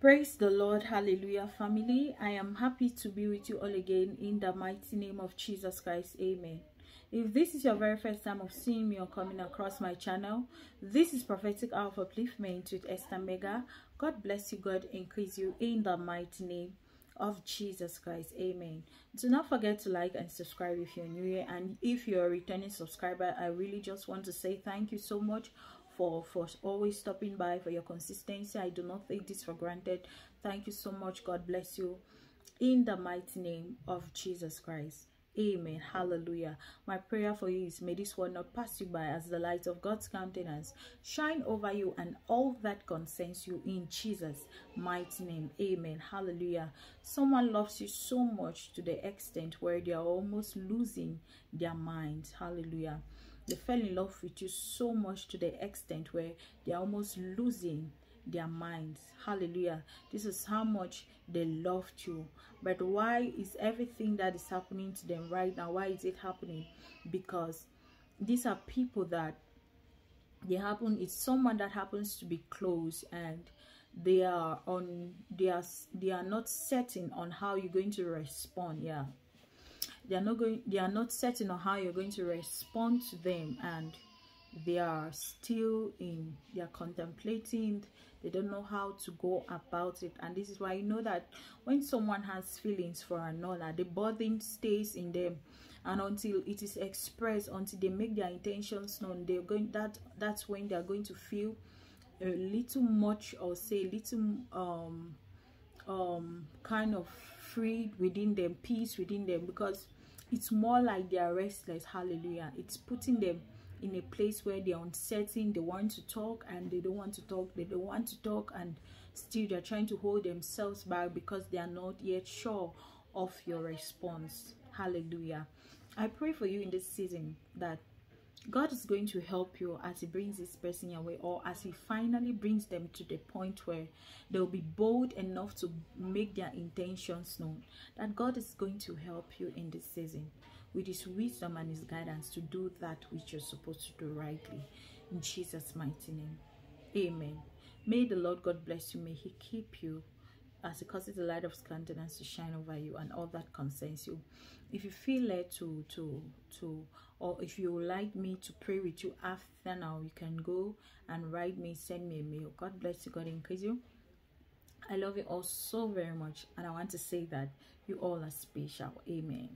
Praise the Lord, hallelujah, family. I am happy to be with you all again in the mighty name of Jesus Christ. Amen. If this is your very first time of seeing me or coming across my channel, this is Prophetic Hour of Upliftment with Esther Mega. God bless you, God increase you in the mighty name of Jesus Christ. Amen. Do not forget to like and subscribe if you're new here. And if you're a returning subscriber, I really just want to say thank you so much for for always stopping by for your consistency. I do not take this for granted. Thank you so much. God bless you. In the mighty name of jesus christ. Amen. Hallelujah. My prayer for you is may this word not pass you by as the light of god's countenance shine over you and all that concerns you in jesus mighty name. Amen. Hallelujah. Someone loves you so much to the extent where they are almost losing their minds. Hallelujah they fell in love with you so much to the extent where they're almost losing their minds. Hallelujah. This is how much they loved you. But why is everything that is happening to them right now why is it happening? Because these are people that they happen it's someone that happens to be close and they are on they are they are not certain on how you're going to respond yeah they are not going they are not certain on how you're going to respond to them and they are still in they are contemplating they don't know how to go about it. And this is why you know that when someone has feelings for another the burden stays in them. And until it is expressed until they make their intentions known they're going that that's when they're going to feel a little much or say a little um um kind of freed within them peace within them. Because it's more like they are restless. Hallelujah. It's putting them in a place where they're uncertain. They want to talk and they don't want to talk. They don't want to talk and still they're trying to hold themselves back because they are not yet sure of your response. Hallelujah. I pray for you in this season that God is going to help you as He brings this person your way, or as He finally brings them to the point where they'll be bold enough to make their intentions known. That God is going to help you in this season with His wisdom and His guidance to do that which you're supposed to do rightly. In Jesus' mighty name. Amen. May the Lord God bless you. May He keep you as it causes the light of countenance to shine over you and all that concerns you. If you feel led to to to or if you would like me to pray with you after now you can go and write me send me a mail. God bless you. God increase you. I love you all so very much and i want to say that you all are special. Amen